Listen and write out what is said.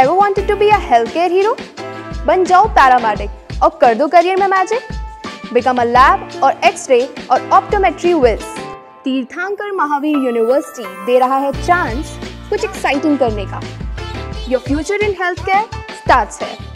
Ever to be a health care hero बन जाओ paramedic और कर दो करियर में मैजिक बिकम अ लैब और एक्सरे और ऑप्टोमेट्री विल्स तीर्थांकर महावीर यूनिवर्सिटी दे रहा है चांस कुछ एक्साइटिंग करने का. Your future in health care start है